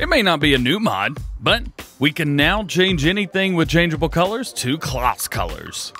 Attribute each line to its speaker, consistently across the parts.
Speaker 1: It may not be a new mod, but we can now change anything with changeable colors to Claas colors.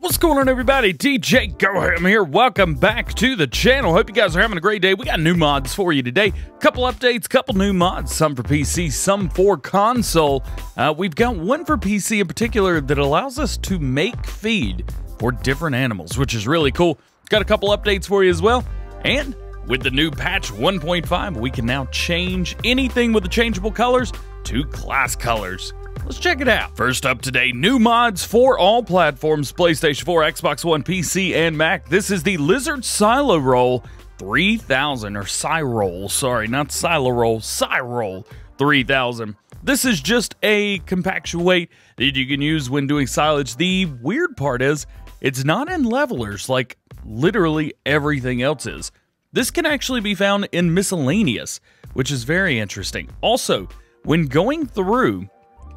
Speaker 1: What's going on, everybody? DJ Goham here. Welcome back to the channel. Hope you guys are having a great day. We got new mods for you today. Couple updates, couple new mods, some for PC, some for console. Uh, we've got one for PC in particular that allows us to make feed for different animals, which is really cool. Got a couple updates for you as well. And with the new patch 1.5, we can now change anything with the changeable colors to Claas colors. Let's check it out. First up today, new mods for all platforms PlayStation 4, Xbox One, PC, and Mac. This is the Lizard Silo Roll 3000, or Siroll, sorry, not Silo Roll, Siroll 3000. This is just a compactuate that you can use when doing silage. The weird part is, it's not in levelers like literally everything else is. This can actually be found in miscellaneous, which is very interesting. Also, when going through,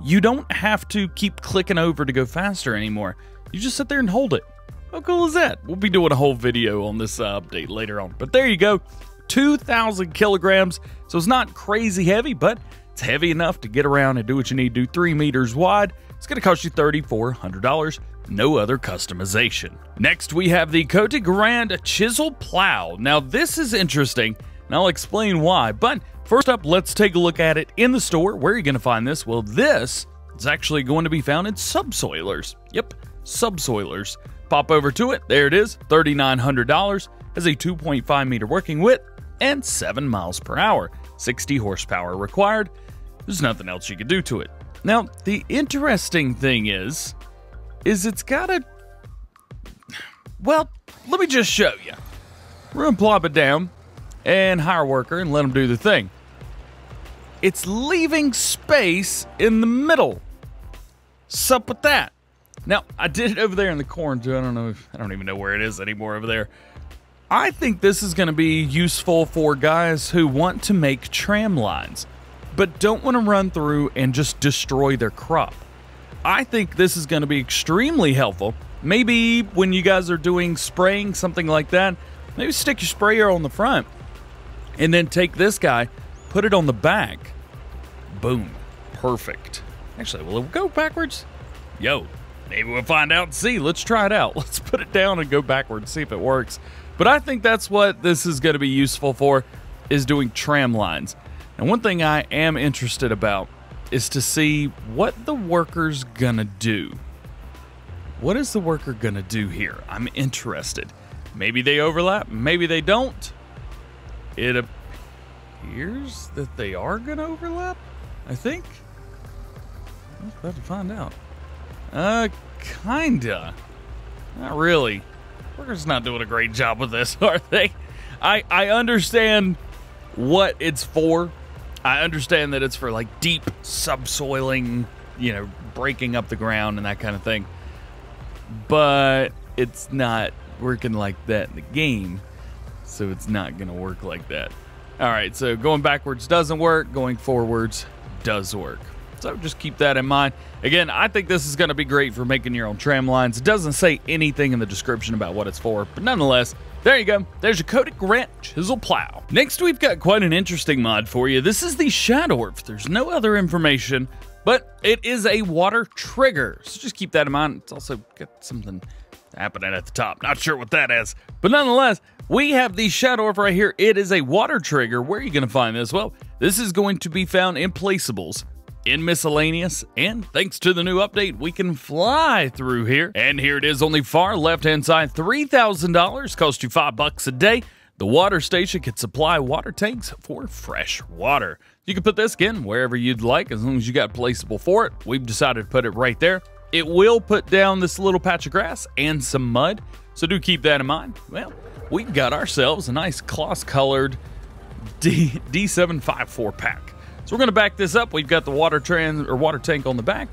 Speaker 1: you don't have to keep clicking over to go faster anymore. You just sit there and hold it. How cool is that? We'll be doing a whole video on this uh, update later on. But there you go. 2,000 kilograms. So it's not crazy heavy, but it's heavy enough to get around and do what you need to do. Three meters wide. It's going to cost you $3,400 no other customization. Next, we have the Kotte Garant Chisel Plow. Now, this is interesting, and I'll explain why. But first up, let's take a look at it in the store. Where are you going to find this? Well, this is actually going to be found in subsoilers. Yep, subsoilers. Pop over to it. There it is, $3,900. Has a 2.5 meter working width and 7 miles per hour. 60 horsepower required. There's nothing else you can do to it. Now, the interesting thing is, is it's got a. Well, let me just show you. We're going to plop it down and hire a worker and let them do the thing. It's leaving space in the middle. Sup with that? Now, I did it over there in the corner too. I don't know. If, I don't even know where it is anymore over there. I think this is going to be useful for guys who want to make tram lines, but don't want to run through and just destroy their crop. I think this is going to be extremely helpful. Maybe when you guys are doing spraying, something like that, maybe stick your sprayer on the front and then take this guy, put it on the back. Boom. Perfect. Actually, will it go backwards? Yo, maybe we'll find out and see. Let's try it out. Let's put it down and go backwards, see if it works. But I think that's what this is going to be useful for, is doing tram lines. And one thing I am interested about is to see what the worker's gonna do. What is the worker gonna do here? I'm interested. Maybe they overlap, maybe they don't. It appears that they are gonna overlap, I think. I'm about to find out. Uh, kinda. Not really. Worker's not doing a great job with this, are they? I I understand what it's for I understand that it's for like deep subsoiling, you know, breaking up the ground and that kind of thing. But it's not working like that in the game. So it's not going to work like that. All right, so going backwards doesn't work, going forwards does work. So just keep that in mind. Again, I think this is going to be great for making your own tram lines. It doesn't say anything in the description about what it's for, but nonetheless, there you go. There's your Kotte Garant Chisel Plow. Next, we've got quite an interesting mod for you. This is the Shadoof. There's no other information, but it is a water trigger. So just keep that in mind. It's also got something happening at the top. Not sure what that is. But nonetheless, we have the Shadoof right here. It is a water trigger. Where are you going to find this? Well, this is going to be found in placeables in miscellaneous, and thanks to the new update, we can fly through here. And here it is on the far left-hand side, $3,000, cost you 5 bucks a day. The water station can supply water tanks for fresh water. You can put this again wherever you'd like as long as you got placeable for it. We've decided to put it right there. It will put down this little patch of grass and some mud, so do keep that in mind. Well, we've got ourselves a nice Claas-colored D D754 pack. So we're going to back this up. We've got the water trans or water tank on the back.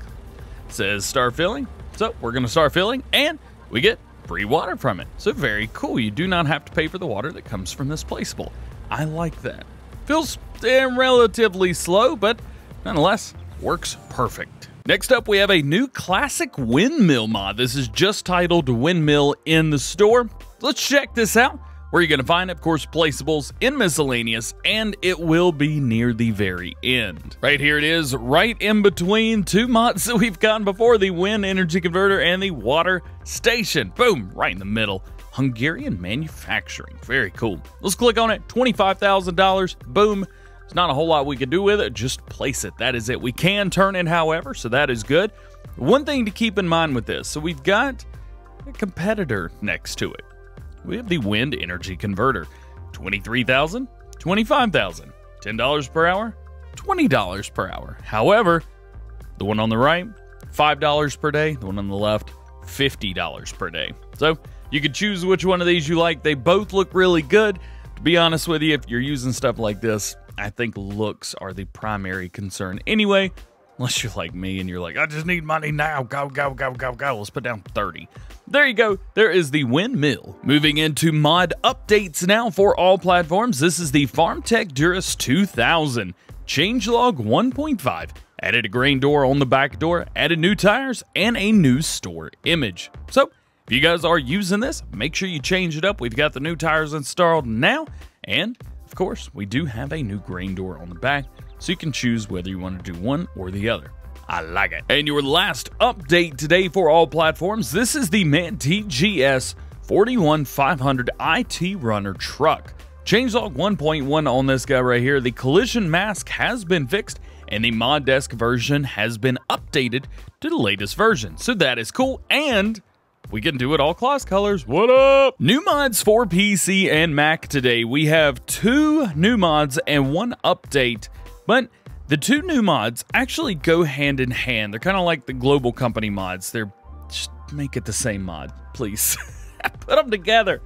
Speaker 1: It says start filling. So we're going to start filling and we get free water from it. So very cool. You do not have to pay for the water that comes from this placeable. I like that. Feels eh, relatively slow, but nonetheless works perfect. Next up, we have a new classic windmill mod. This is just titled Windmill in the store. Let's check this out. Where you're going to find, of course, placeables in miscellaneous, and it will be near the very end. Right here it is, right in between two mods that we've gotten before, the wind energy converter and the water station. Boom, right in the middle. Hungarian manufacturing. Very cool. Let's click on it. $25,000. Boom. There's not a whole lot we can do with it. Just place it. That is it. We can turn it, however, so that is good. One thing to keep in mind with this. So we've got a competitor next to it. We have the wind energy converter. 23,000, 25,000, $10 per hour, $20 per hour. However, the one on the right, $5 per day, the one on the left, $50 per day. So you could choose which one of these you like. They both look really good. To be honest with you, if you're using stuff like this, I think looks are the primary concern anyway. Unless you're like me and you're like, I just need money now. Go, go, go, go, go. Let's put down 30. There you go. There is the windmill. Moving into mod updates now for all platforms. This is the FarmTech Durus 2000. Changelog 1.5. Added a grain door on the back door, added new tires, and a new store image. So, if you guys are using this, make sure you change it up. We've got the new tires installed now, and of course, we do have a new grain door on the back so you can choose whether you want to do one or the other. I like it. And your last update today for all platforms this is the MAN TGS 41500 IT Runner truck. Changelog 1.1 on this guy right here. The collision mask has been fixed and the modDesc version has been updated to the latest version. So that is cool. And we can do it all Claas colors. What up? New mods for PC and Mac today. We have two new mods and one update but the two new mods actually go hand in hand. They're kind of like the global company mods. They're just make it the same mod, please. Put them together.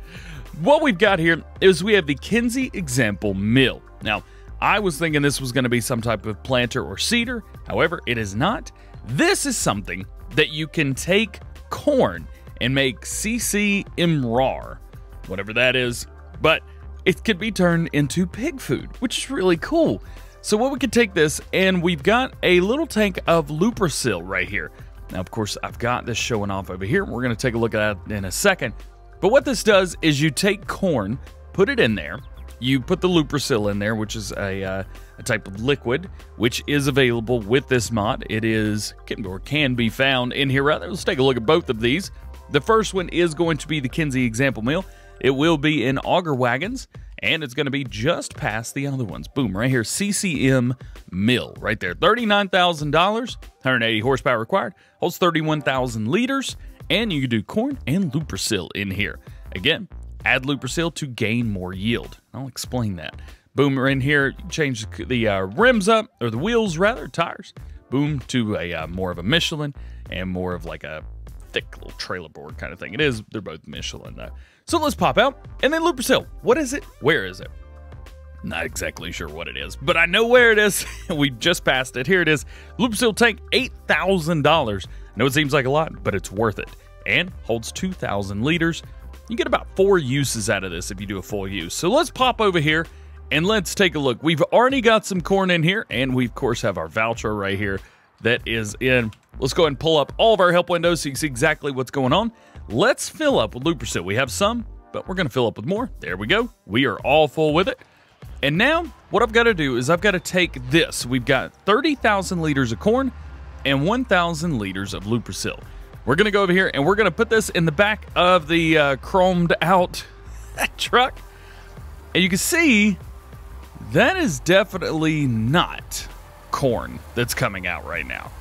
Speaker 1: What we've got here is we have the Kinze example mill. Now, I was thinking this was going to be some type of planter or seeder. However, it is not. This is something that you can take corn and make CCM raw, whatever that is, but it could be turned into pig food, which is really cool. So what we could take this, and we've got a little tank of Lupersil right here. Now, of course, I've got this showing off over here. We're going to take a look at that in a second. But what this does is you take corn, put it in there, you put the Lupersil in there, which is a, uh, a type of liquid, which is available with this mod. It is, can, or can be found in here rather. Let's take a look at both of these. The first one is going to be the Kinze example mill. It will be in auger wagons and it's going to be just past the other ones. Boom, right here, CCM Mill, right there. $39,000, 180 horsepower required, holds 31,000 liters, and you can do corn and Lupersil in here. Again, add Lupersil to gain more yield. I'll explain that. Boom, we're in here, change the uh, rims up, or the wheels rather, tires. Boom, to a uh, more of a Michelin and more of like a thick little trailer board kind of thing. It is, they're both Michelin though. So let's pop out. And then Lupersil. What is it? Where is it? Not exactly sure what it is, but I know where it is. we just passed it. Here it is. Lupersil tank, $8,000. I know it seems like a lot, but it's worth it. And holds 2,000 liters. You get about four uses out of this if you do a full use. So let's pop over here and let's take a look. We've already got some corn in here, and we, of course, have our voucher right here that is in. Let's go ahead and pull up all of our help windows so you can see exactly what's going on. Let's fill up with Lupersil. We have some, but we're going to fill up with more. There we go. We are all full with it. And now, what I've got to do is I've got to take this. We've got 30,000 liters of corn and 1,000 liters of Lupersil. We're going to go over here and we're going to put this in the back of the uh, chromed out truck. And you can see that is definitely not corn that's coming out right now.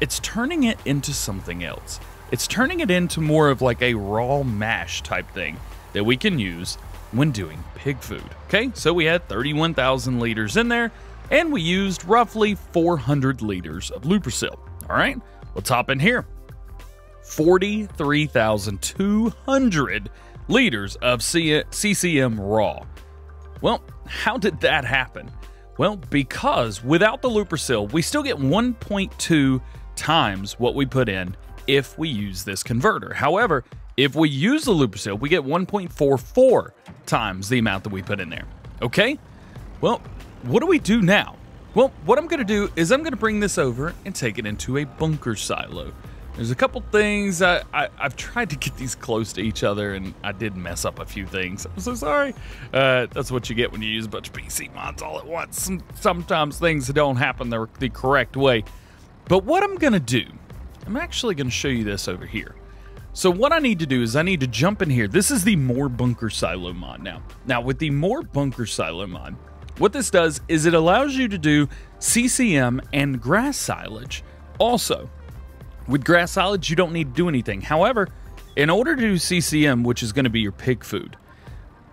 Speaker 1: It's turning it into something else. It's turning it into more of like a raw mash type thing that we can use when doing pig food. Okay, so we had 31,000 liters in there, and we used roughly 400 liters of Lupersil. All right, let's hop in here. 43,200 liters of CCM raw. Well, how did that happen? Well, because without the Lupersil, we still get 1.2 times what we put in if we use this converter. However, if we use the Lupersil, we get 1.44 times the amount that we put in there. Okay? Well, what do we do now? Well, what I'm going to do is I'm going to bring this over and take it into a bunker silo. There's a couple things I, I have tried to get these close to each other, and I did mess up a few things. I'm so sorry. Uh, that's what you get when you use a bunch of PC mods all at once. Sometimes things don't happen the, the correct way. But what I'm gonna do, I'm actually gonna show you this over here. So what I need to do is I need to jump in here. This is the More Bunker Silo mod now. Now with the More Bunker Silo mod, what this does is it allows you to do CCM and grass silage also. With grass silage, you don't need to do anything. However, in order to do CCM, which is going to be your pig food,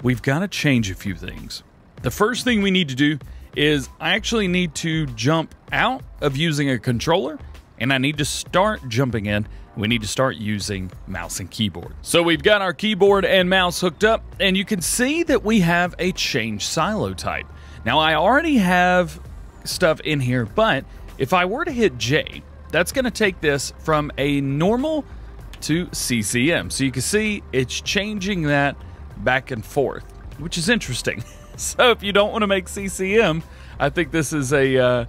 Speaker 1: we've got to change a few things. The first thing we need to do is I actually need to jump out of using a controller and I need to start jumping in. We need to start using mouse and keyboard. So we've got our keyboard and mouse hooked up and you can see that we have a change silo type. Now I already have stuff in here, but if I were to hit J, that's going to take this from a normal to CCM. So you can see it's changing that back and forth, which is interesting. so if you don't want to make CCM, I think this is a uh,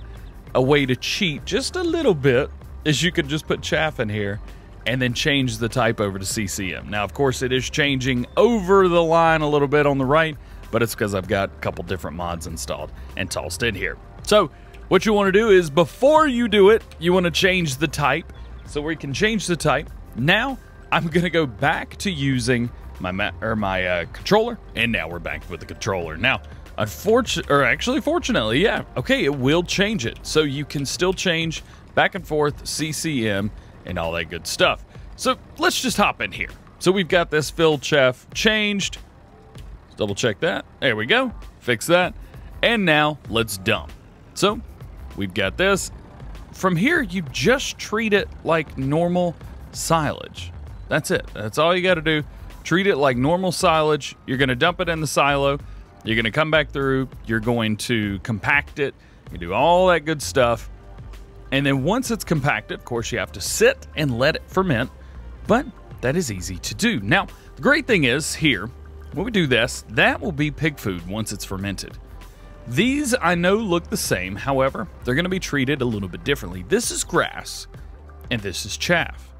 Speaker 1: a way to cheat just a little bit, is you could just put chaff in here and then change the type over to CCM. Now, of course, it is changing over the line a little bit on the right, but it's because I've got a couple different mods installed and tossed in here. So what you want to do is before you do it, you want to change the type. So we can change the type. Now I'm going to go back to using my or my uh, controller, and now we're back with the controller. Now, unfortunately, or actually, fortunately, yeah, okay, it will change it, so you can still change back and forth CCM and all that good stuff. So let's just hop in here. So we've got this fill chef changed. Let's double check that. There we go. Fix that. And now let's dump. So We've got this. From here, you just treat it like normal silage. That's it. That's all you got to do. Treat it like normal silage. You're going to dump it in the silo. You're going to come back through. You're going to compact it. You do all that good stuff. And then once it's compacted, of course, you have to sit and let it ferment. But that is easy to do. Now, the great thing is here, when we do this, that will be pig food once it's fermented. These I know look the same, however, they're going to be treated a little bit differently. This is grass, and this is chaff.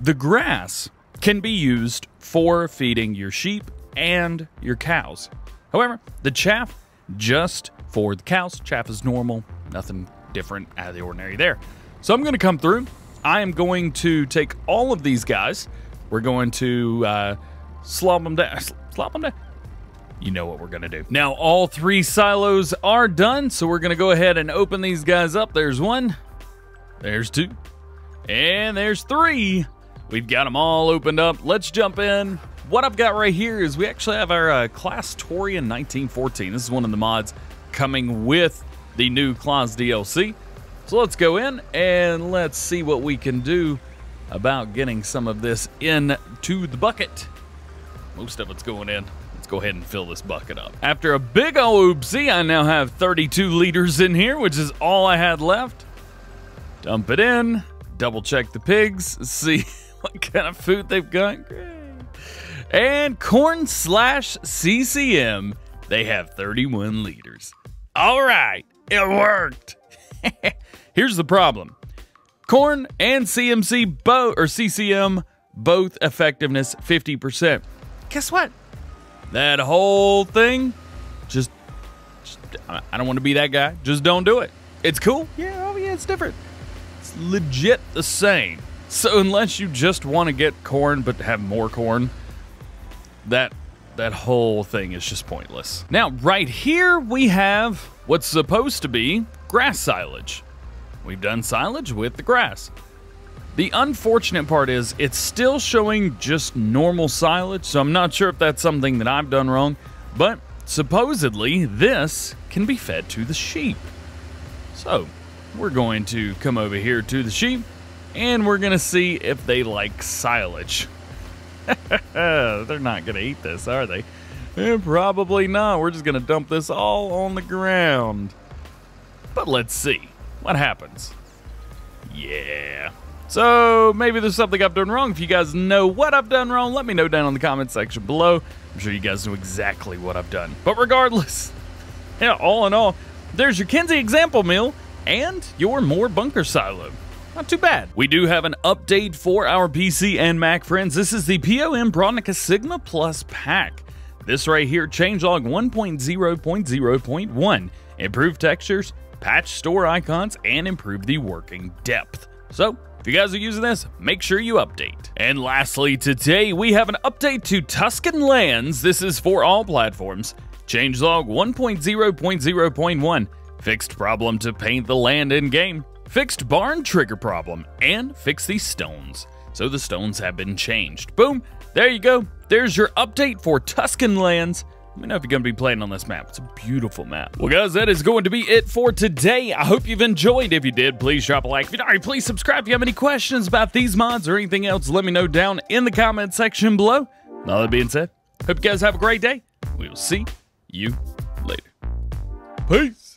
Speaker 1: The grass can be used for feeding your sheep and your cows. However, the chaff just for the cows. Chaff is normal, nothing different out of the ordinary there. So I'm going to come through. I am going to take all of these guys. We're going to uh, slop them down. Slop them down you know what we're going to do. Now, all three silos are done, so we're going to go ahead and open these guys up. There's one, there's two, and there's three. We've got them all opened up. Let's jump in. What I've got right here is we actually have our uh, Claas Torion 1914. This is one of the mods coming with the new Claas DLC. So let's go in and let's see what we can do about getting some of this into the bucket. Most of it's going in Let's go ahead and fill this bucket up. After a big ol' oopsie, I now have 32 liters in here, which is all I had left. Dump it in, double check the pigs, see what kind of food they've got. And corn slash CCM, they have 31 liters. All right, it worked. Here's the problem. Corn and CMC both or CCM both effectiveness 50%. Guess what? That whole thing, just, just I don't want to be that guy. Just don't do it. It's cool. Yeah, oh yeah, it's different. It's legit the same. So unless you just want to get corn but have more corn, that that whole thing is just pointless. Now, right here we have what's supposed to be grass silage. We've done silage with the grass. The unfortunate part is it's still showing just normal silage, so I'm not sure if that's something that I've done wrong, but supposedly this can be fed to the sheep. So we're going to come over here to the sheep and we're going to see if they like silage. They're not going to eat this, are they? Eh, probably not. We're just going to dump this all on the ground. But let's see what happens. Yeah. So maybe there's something I've done wrong. If you guys know what I've done wrong, let me know down in the comment section below. I'm sure you guys know exactly what I've done. But regardless, yeah, all in all, there's your Kinze example mill and your more bunker silo. Not too bad. We do have an update for our PC and Mac friends. This is the POM Brodnica Sigma Plus pack. This right here, changelog 1.0.0.1. Improved textures, patch store icons, and improve the working depth. So, if you guys are using this, make sure you update. And lastly, today we have an update to Tuscan Lands. This is for all platforms. Changelog 1.0.0.1. Fixed problem to paint the land in game. Fixed barn trigger problem. And fix these stones. So the stones have been changed. Boom, there you go. There's your update for Tuscan Lands. Let me know if you're going to be playing on this map. It's a beautiful map. Well, guys, that is going to be it for today. I hope you've enjoyed. If you did, please drop a like. If you already, please subscribe. If you have any questions about these mods or anything else, let me know down in the comment section below. All that being said, hope you guys have a great day. We will see you later. Peace.